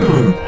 Mm-hmm.